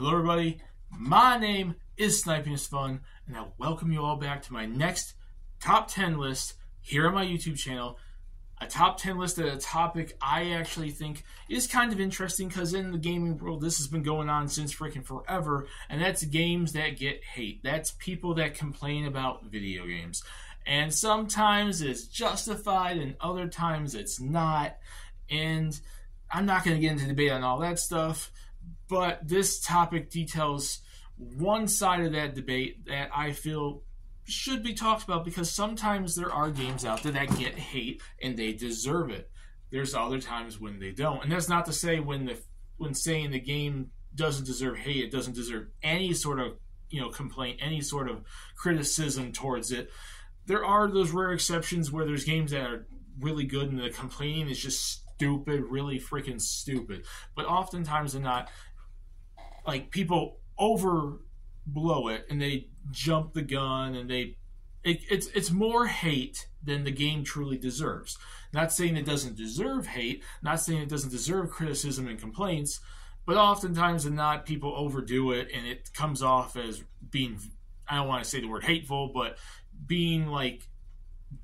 Hello, everybody. My name is Sniping is Fun, and I welcome you all back to my next top 10 list here on my YouTube channel. A top 10 list of a topic I actually think is kind of interesting because in the gaming world, this has been going on since freaking forever, and that's games that get hate. That's people that complain about video games. And sometimes it's justified, and other times it's not. And I'm not going to get into debate on all that stuff but this topic details one side of that debate that I feel should be talked about because sometimes there are games out there that get hate and they deserve it. There's other times when they don't, and that's not to say when the when saying the game doesn't deserve hate, it doesn't deserve any sort of you know complaint, any sort of criticism towards it. There are those rare exceptions where there's games that are really good and the complaining is just stupid, really freaking stupid. But oftentimes they're not, like people overblow it and they jump the gun and they it, it's it's more hate than the game truly deserves. Not saying it doesn't deserve hate, not saying it doesn't deserve criticism and complaints, but oftentimes and not, people overdo it and it comes off as being I don't want to say the word hateful, but being like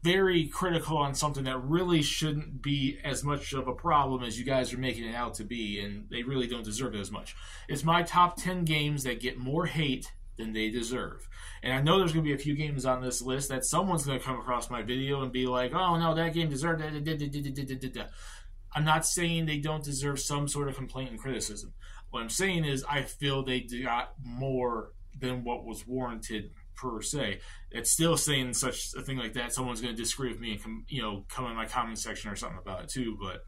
very critical on something that really shouldn't be as much of a problem as you guys are making it out to be, and they really don't deserve it as much. It's my top 10 games that get more hate than they deserve. And I know there's going to be a few games on this list that someone's going to come across my video and be like, oh no, that game deserved it. I'm not saying they don't deserve some sort of complaint and criticism. What I'm saying is I feel they got more than what was warranted per se. It's still saying such a thing like that. Someone's going to disagree with me and come, you know, come in my comment section or something about it too. But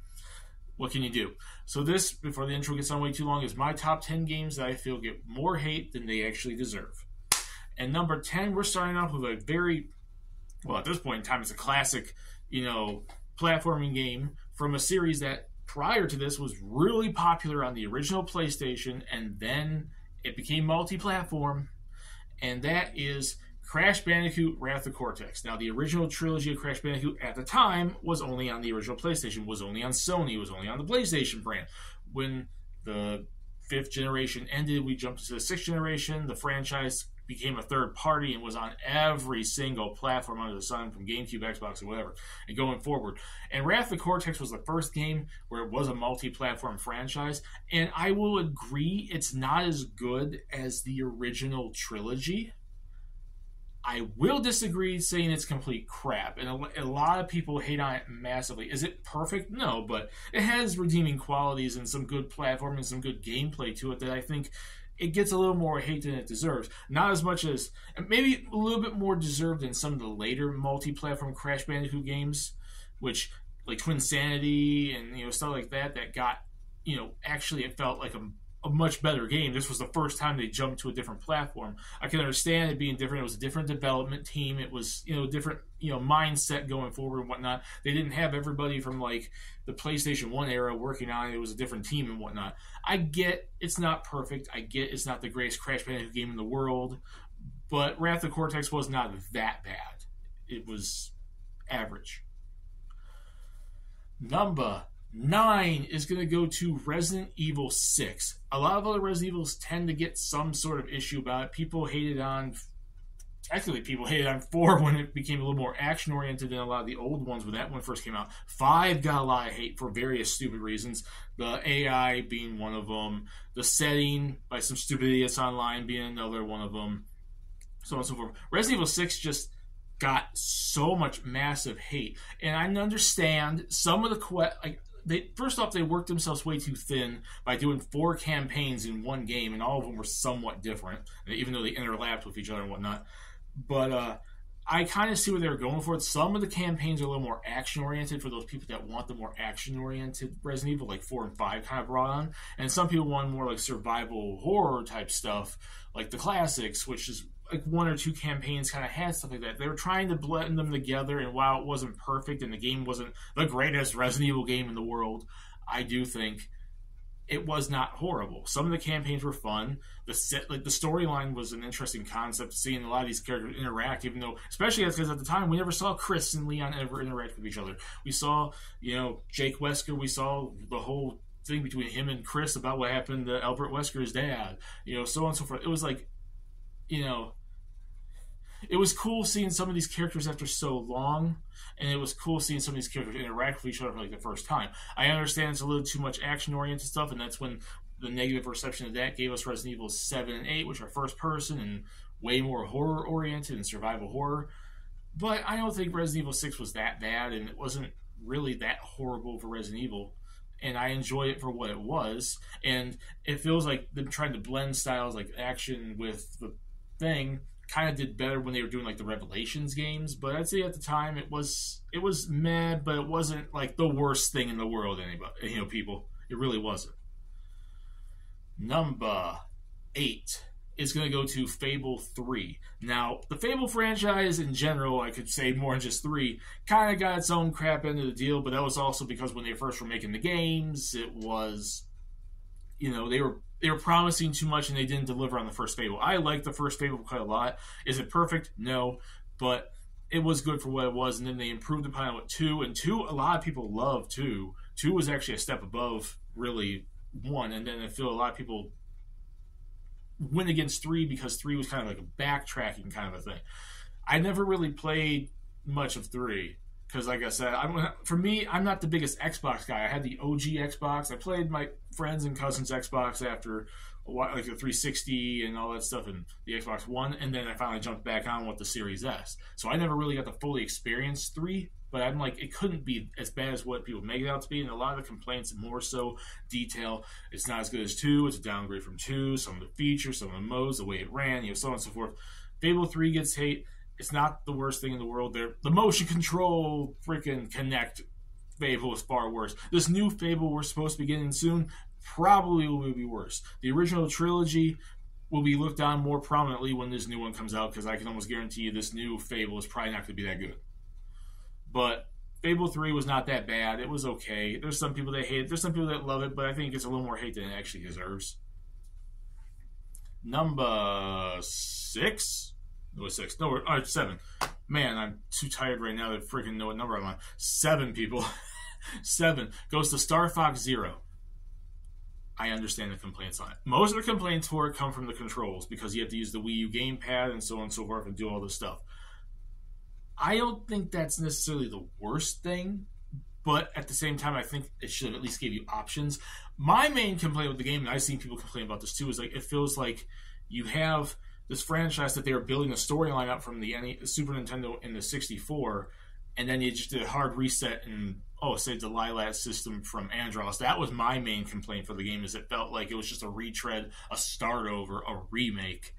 what can you do? So this, before the intro gets on way too long, is my top ten games that I feel get more hate than they actually deserve. And number ten, we're starting off with a very, well, at this point in time, it's a classic, you know, platforming game from a series that prior to this was really popular on the original PlayStation, and then it became multi-platform and that is Crash Bandicoot Wrath of the Cortex. Now, the original trilogy of Crash Bandicoot at the time was only on the original PlayStation, was only on Sony, was only on the PlayStation brand. When the fifth generation ended, we jumped to the sixth generation. The franchise became a third party and was on every single platform under the sun from GameCube, Xbox, or whatever, and going forward. And Wrath of Cortex was the first game where it was a multi platform franchise. And I will agree, it's not as good as the original trilogy. I will disagree saying it's complete crap, and a, a, lot of people hate on it massively. Is it perfect? No, but it has redeeming qualities and some good platform and some good gameplay to it that I think it gets a little more hate than it deserves. Not as much as, maybe a little bit more deserved than some of the later multi-platform Crash Bandicoot games, which like Twinsanity and you know stuff like that that got you know actually it felt like a a much better game. This was the first time they jumped to a different platform. I can understand it being different. It was a different development team. It was you know different you know mindset going forward and whatnot. They didn't have everybody from like the PlayStation One era working on it. It was a different team and whatnot. I get it's not perfect. I get it's not the greatest Crash Bandicoot game in the world, but Wrath of Cortex was not that bad. It was average. Number Nine is going to go to Resident Evil 6. A lot of other Resident Evils tend to get some sort of issue about it. People hated on, technically, people hated on 4 when it became a little more action oriented than a lot of the old ones when that one first came out. 5 got a lot of hate for various stupid reasons. The AI being one of them, the setting by some stupid idiots online being another one of them, so on and so forth. Resident Evil 6 just got so much massive hate, and I understand some of the que- like they first off they worked themselves way too thin by doing four campaigns in one game, and all of them were somewhat different, even though they interlapped with each other and whatnot. But uh, I kind of see what they were going for. it. Some of the campaigns are a little more action oriented for those people that want the more action oriented Resident Evil, like four and five, kind of brought on, and some people want more like survival horror type stuff, like the classics, which is like one or two campaigns kind of had stuff like that. They were trying to blend them together, and while it wasn't perfect and the game wasn't the greatest Resident Evil game in the world, I do think it was not horrible. Some of the campaigns were fun. The set, like the storyline was an interesting concept. Seeing a lot of these characters interact, even though, especially because at the time we never saw Chris and Leon ever interact with each other. We saw, you know, Jake Wesker. We saw the whole thing between him and Chris about what happened to Albert Wesker's dad, you know, so on and so forth. It was like, you know, it was cool seeing some of these characters after so long, and it was cool seeing some of these characters interact with each other for like the first time. I understand it's a little too much action oriented stuff, and that's when the negative reception of that gave us Resident Evil 7 and 8, which are first person and way more horror oriented and survival horror. But I don't think Resident Evil 6 was that bad, and it wasn't really that horrible for Resident Evil. And I enjoy it for what it was. And it feels like them trying to blend styles like action with the thing kind of did better when they were doing like the Revelations games. But I'd say at the time it was it was mad, but it wasn't like the worst thing in the world. Anybody, you know, people, it really wasn't. Number eight is going to go to Fable 3. Now, the Fable franchise in general, I could say more than just 3, kind of got its own crap into the deal, but that was also because when they first were making the games, it was, you know, they were they were promising too much and they didn't deliver on the first Fable. I like the first Fable quite a lot. Is it perfect? No, but it was good for what it was, and then they improved upon it with 2, and 2, a lot of people love 2. 2 was actually a step above, really, 1, and then I feel a lot of people went against three because three was kind of like a backtracking kind of a thing. I never really played much of three because, like I said, I'm for me, I'm not the biggest Xbox guy. I had the OG Xbox. I played my friends and cousins' Xbox after a while, like the 360 and all that stuff, and the Xbox One, and then I finally jumped back on with the Series S. So I never really got to fully experience three but I'm like, it couldn't be as bad as what people make it out to be. And a lot of the complaints, more so detail, it's not as good as two. It's a downgrade from two. Some of the features, some of the modes, the way it ran, you know, so on and so forth. Fable three gets hate. It's not the worst thing in the world. There, the motion control freaking Kinect Fable is far worse. This new Fable we're supposed to be getting soon probably will be worse. The original trilogy will be looked on more prominently when this new one comes out because I can almost guarantee you this new Fable is probably not going to be that good. But Fable 3 was not that bad. It was okay. There's some people that hate it. There's some people that love it, but I think it's a little more hate than it actually deserves. Number six? No, six. No, seven. Man, I'm too tired right now to freaking know what number I'm on. Seven people. seven goes to Star Fox Zero. I understand the complaints on it. Most of the complaints for it come from the controls because you have to use the Wii U gamepad and so on and so forth and do all this stuff. I don't think that's necessarily the worst thing, but at the same time, I think it should at least give you options. My main complaint with the game, and I've seen people complain about this too, is like it feels like you have this franchise that they were building a storyline up from the Super Nintendo in the 64, and then you just did a hard reset and oh, say the Lylat system from Andross. That was my main complaint for the game, is it felt like it was just a retread, a start over, a remake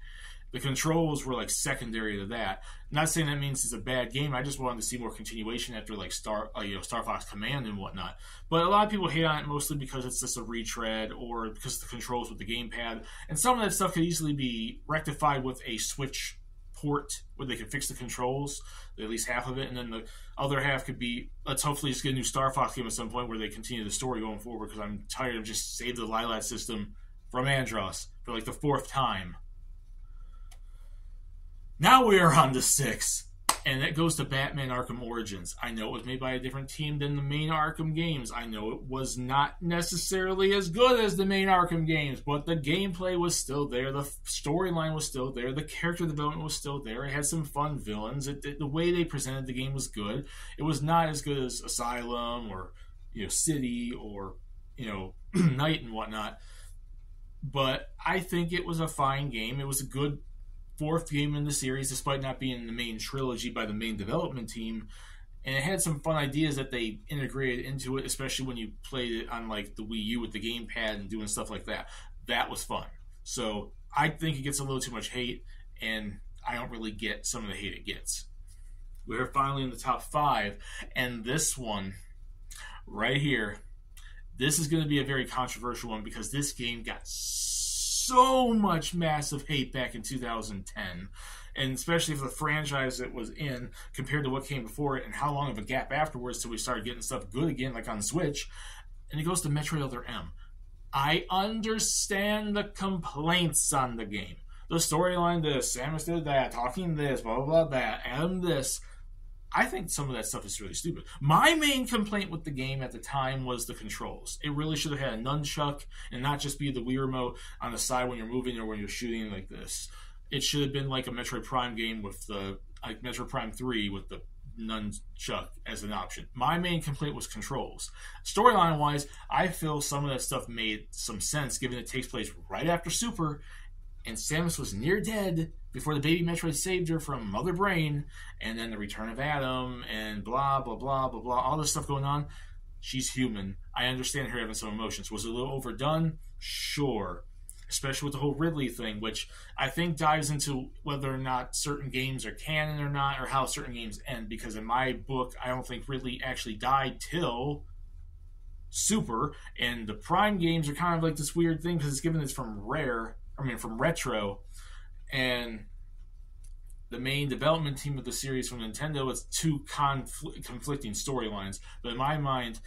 the controls were like secondary to that. Not saying that means it's a bad game. I just wanted to see more continuation after like Star, uh, you know, Star Fox Command and whatnot. But a lot of people hate on it mostly because it's just a retread or because the controls with the gamepad. And some of that stuff could easily be rectified with a Switch port where they can fix the controls, at least half of it, and then the other half could be let's hopefully just get a new Star Fox game at some point where they continue the story going forward. Because I'm tired of just save the Lylat system from Andross for like the fourth time. Now we are on to six. And that goes to Batman Arkham Origins. I know it was made by a different team than the main Arkham games. I know it was not necessarily as good as the main Arkham games, but the gameplay was still there. The storyline was still there. The character development was still there. It had some fun villains. It, it, the way they presented the game was good. It was not as good as Asylum or you know City or you know Knight and whatnot. But I think it was a fine game. It was a good fourth game in the series, despite not being in the main trilogy by the main development team. And it had some fun ideas that they integrated into it, especially when you played it on like the Wii U with the gamepad and doing stuff like that. That was fun. So I think it gets a little too much hate, and I don't really get some of the hate it gets. We're finally in the top five, and this one right here, this is going to be a very controversial one because this game got much massive hate back in 2010 and especially for the franchise it was in compared to what came before it and how long of a gap afterwards till we started getting stuff good again like on switch. And it goes to metroid other m. I understand the complaints on the game. The storyline this samus did that talking this blah blah blah that and this I think some of that stuff is really stupid. My main complaint with the game at the time was the controls. It really should have had a nunchuck and not just be the Wii remote on the side when you're moving or when you're shooting like this. It should have been like a Metroid Prime game with the like Metroid Prime Three with the nunchuck as an option. My main complaint was controls. Storyline wise, I feel some of that stuff made some sense given it takes place right after Super, and Samus was near dead before the baby Metroid saved her from Mother Brain, and then the return of Adam, and blah, blah, blah, blah, blah, all this stuff going on. She's human. I understand her having some emotions. Was it a little overdone? Sure. Especially with the whole Ridley thing, which I think dives into whether or not certain games are canon or not, or how certain games end. Because in my book, I don't think Ridley actually died till Super, and the Prime games are kind of like this weird thing because it's given it's from Rare, I mean from Retro, and the main development team of the series from Nintendo is two confl- conflicting storylines. But in my mind,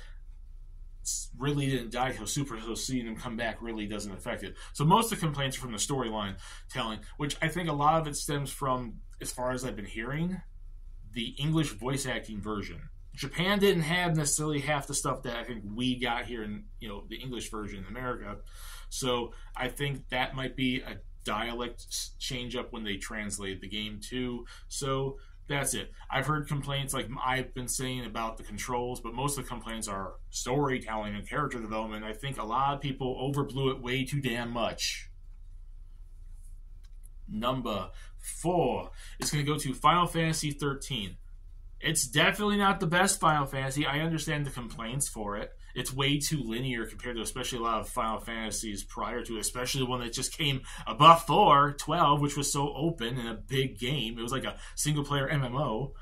really didn't die till Super, so seeing him come back really doesn't affect it. So most of the complaints are from the storyline telling, which I think a lot of it stems from, as far as I've been hearing, the English voice acting version. Japan didn't have necessarily half the stuff that I think we got here in you know the English version in America. So I think that might be a dialect change up when they translate the game too. So that's it. I've heard complaints like I've been saying about the controls, but most of the complaints are storytelling and character development. I think a lot of people overblew it way too damn much. Number four is going to go to Final Fantasy 13. It's definitely not the best Final Fantasy. I understand the complaints for it it's way too linear compared to especially a lot of Final Fantasies prior to it, especially the one that just came before 12, which was so open and a big game. It was like a single player MMO.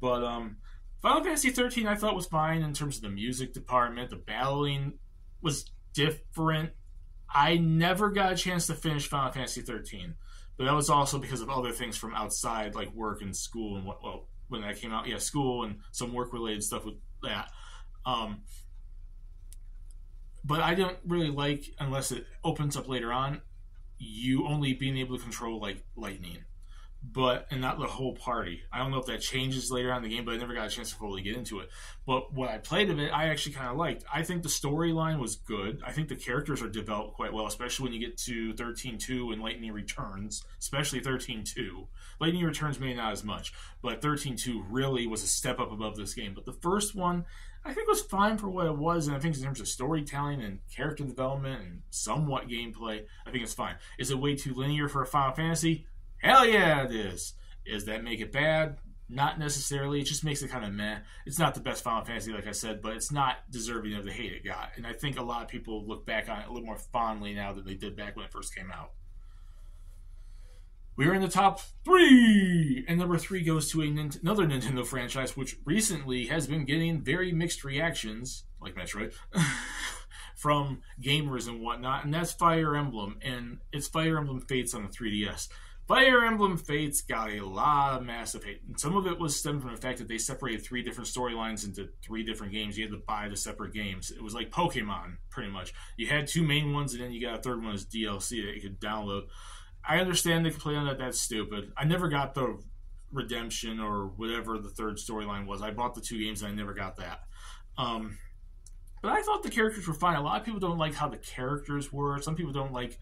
But um, Final Fantasy 13 I thought was fine in terms of the music department. The battling was different. I never got a chance to finish Final Fantasy 13, but that was also because of other things from outside, like work and school and what. Well, when that came out, yeah, school and some work related stuff with that. Um, but I don't really like unless it opens up later on. You only being able to control like lightning, but and not the whole party. I don't know if that changes later on in the game, but I never got a chance to fully get into it. But what I played of it, I actually kind of liked. I think the storyline was good. I think the characters are developed quite well, especially when you get to 13.2 and Lightning Returns, especially 13.2. Lightning Returns may not as much, but 13.2 really was a step up above this game. But the first one, I think it was fine for what it was, and I think in terms of storytelling and character development and somewhat gameplay, I think it's fine. Is it way too linear for a Final Fantasy? Hell yeah, it is. Is that make it bad? Not necessarily. It just makes it kind of meh. It's not the best Final Fantasy, like I said, but it's not deserving of the hate it got. And I think a lot of people look back on it a little more fondly now than they did back when it first came out. We are in the top three, and number three goes to another Nintendo franchise, which recently has been getting very mixed reactions, like Metroid, from gamers and whatnot, and that's Fire Emblem, and it's Fire Emblem Fates on the 3DS. Fire Emblem Fates got a lot of massive hate, and some of it was stemmed from the fact that they separated three different storylines into three different games. You had to buy the separate games. It was like Pokemon, pretty much. You had two main ones, and then you got a third one as DLC that you could download. I understand the complaint that. That's stupid. I never got the redemption or whatever the third storyline was. I bought the two games and I never got that. Um, but I thought the characters were fine. A lot of people don't like how the characters were. Some people don't like,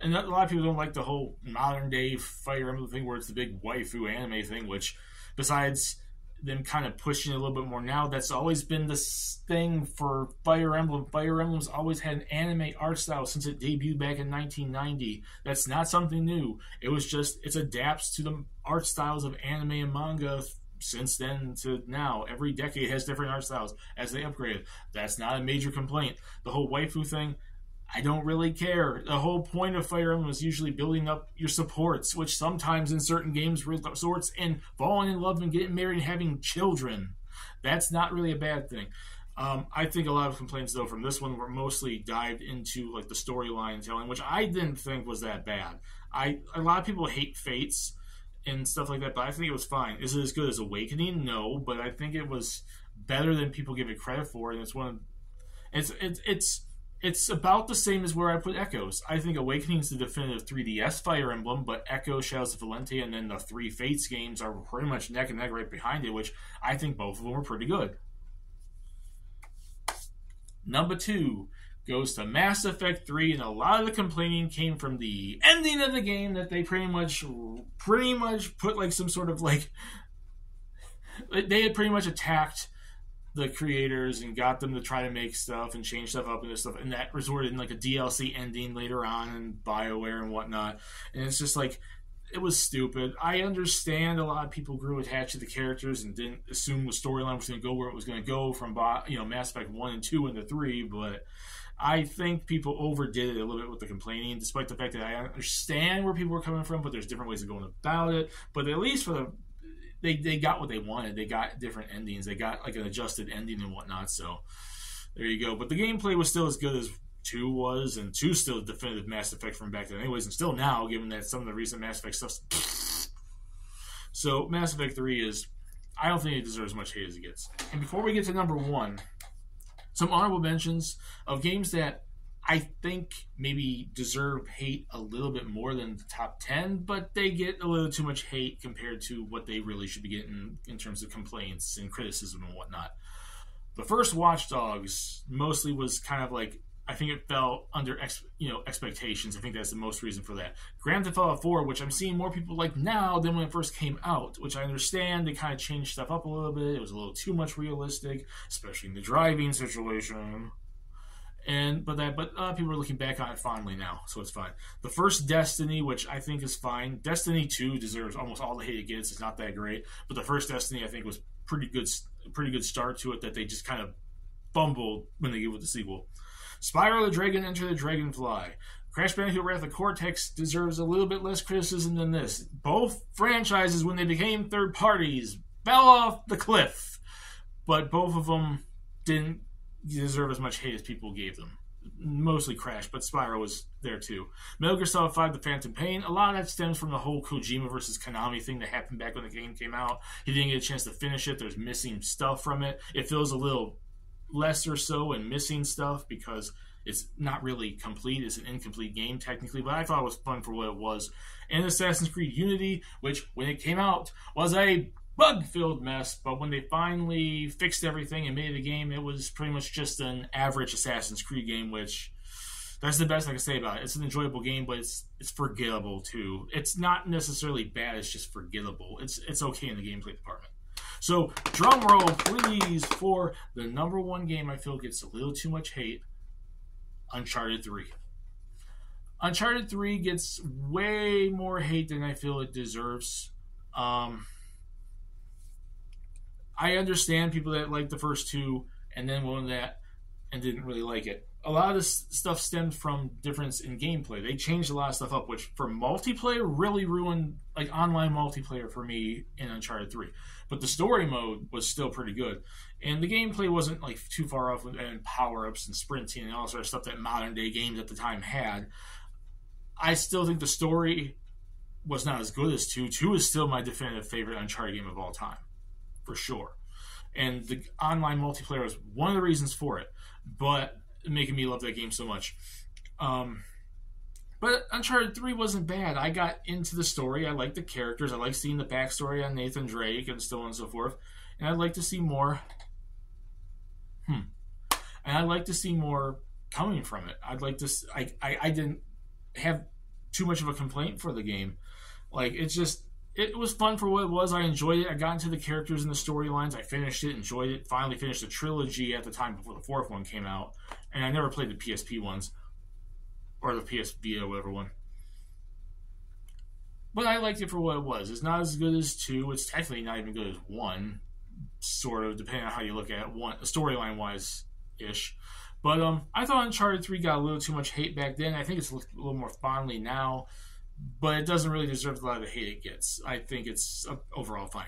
and a lot of people don't like the whole modern day Fire Emblem thing where it's the big waifu anime thing. Which, besides them kind of pushing it a little bit more now. That's always been the thing for Fire Emblem. Fire Emblem's always had an anime art style since it debuted back in 1990. That's not something new. It was just it adapts to the art styles of anime and manga since then to now. Every decade has different art styles as they upgrade. That's not a major complaint. The whole waifu thing, I don't really care. The whole point of Fire Emblem is usually building up your supports, which sometimes in certain games resorts in falling in love and getting married and having children. That's not really a bad thing. Um, I think a lot of complaints though from this one were mostly dived into like the storyline telling, which I didn't think was that bad. I a lot of people hate Fates and stuff like that, but I think it was fine. Is it as good as Awakening? No, but I think it was better than people give it credit for, and it's one. Of, it's it's it's it's about the same as where I put Echoes. I think Awakening is the definitive 3DS Fire Emblem, but Echo, Shadows of and then the three Fates games are pretty much neck and neck right behind it, which I think both of them are pretty good. Number two goes to Mass Effect 3, and a lot of the complaining came from the ending of the game that they pretty much pretty much put like some sort of like they had pretty much attacked the creators and got them to try to make stuff and change stuff up and this stuff, and that resorted in like a DLC ending later on and Bioware and whatnot. And it's just like it was stupid. I understand a lot of people grew attached to the characters and didn't assume the storyline was going to go where it was going to go from you know Mass Effect one and two and the three, but. I think people overdid it a little bit with the complaining, despite the fact that I understand where people were coming from, but there's different ways of going about it. But at least for the they they got what they wanted. They got different endings. They got like an adjusted ending and whatnot. So there you go. But the gameplay was still as good as two was, and two still definitive Mass Effect from back then, anyways, and still now, given that some of the recent Mass Effect stuff. So Mass Effect three is, I don't think it deserves as much hate as it gets. And before we get to number one, some honorable mentions of games that I think maybe deserve hate a little bit more than the top 10, but they get a little too much hate compared to what they really should be getting in terms of complaints and criticism and whatnot. The first Watch Dogs mostly was kind of like I think it fell under ex, you know expectations. I think that's the most reason for that. Grand Theft Auto 4, which I'm seeing more people like now than when it first came out, which I understand they kind of changed stuff up a little bit. It was a little too much realistic, especially in the driving situation. And but that but uh, people are looking back on it fondly now, so it's fine. The first Destiny, which I think is fine. Destiny Two deserves almost all the hate it gets. It's not that great, but the first Destiny I think was pretty good, pretty good start to it that they just kind of fumbled when they gave it the sequel. Spyro the Dragon, Enter the Dragonfly. Crash Bandicoot Wrath of Cortex deserves a little bit less criticism than this. Both franchises, when they became third parties, fell off the cliff, but both of them didn't deserve as much hate as people gave them. Mostly Crash, but Spyro was there too. Metal Gear Solid 5 The Phantom Pain, a lot of that stems from the whole Kojima versus Konami thing that happened back when the game came out. He didn't get a chance to finish it. There's missing stuff from it. It feels a little less or so and missing stuff because it's not really complete. It's an incomplete game technically, but I thought it was fun for what it was. And Assassin's Creed Unity, which when it came out was a bug filled mess, but when they finally fixed everything and made the game, it was pretty much just an average Assassin's Creed game, which that's the best I can say about it. It's an enjoyable game, but it's it's forgettable too. It's not necessarily bad, it's just forgettable. It's it's okay in the gameplay department. So drum roll please for the number one game I feel gets a little too much hate, Uncharted 3. Uncharted 3 gets way more hate than I feel it deserves. Um, I understand people that liked the first two and then one that and didn't really like it. A lot of this stuff stemmed from difference in gameplay. They changed a lot of stuff up, which for multiplayer really ruined like online multiplayer for me in Uncharted 3. But the story mode was still pretty good. And the gameplay wasn't like too far off and power ups and sprinting and all sort of stuff that modern day games at the time had. I still think the story was not as good as 2. 2 is still my definitive favorite Uncharted game of all time for sure. And the online multiplayer was one of the reasons for it, but making me love that game so much. Um, but Uncharted 3 wasn't bad. I got into the story. I liked the characters. I like seeing the backstory on Nathan Drake and so on and so forth. And I'd like to see more. Hmm. And I'd like to see more coming from it. I'd like to. I, I, I didn't have too much of a complaint for the game. Like, it's just it was fun for what it was. I enjoyed it. I got into the characters and the storylines. I finished it, enjoyed it. Finally finished the trilogy at the time before the fourth one came out. And I never played the PSP ones or the PS Vita, whatever one. But I liked it for what it was. It's not as good as two. It's technically not even good as one, sort of, depending on how you look at it. One storyline wise ish. But um, I thought Uncharted Three got a little too much hate back then. I think it's looked a little more fondly now but it doesn't really deserve a lot of the hate it gets. I think it's overall fine.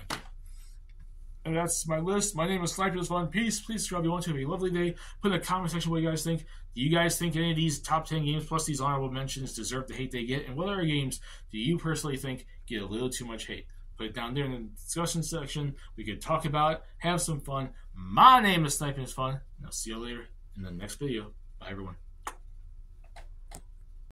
And that's my list. My name is Sniper's Fun. Peace. Please subscribe if you want to. Have a lovely day. Put in the comment section what you guys think. Do you guys think any of these top 10 games plus these honorable mentions deserve the hate they get? And what other games do you personally think get a little too much hate? Put it down there in the discussion section. We could talk about it, have some fun. My name is Sniping is Fun, and I'll see you later in the next video. Bye, everyone.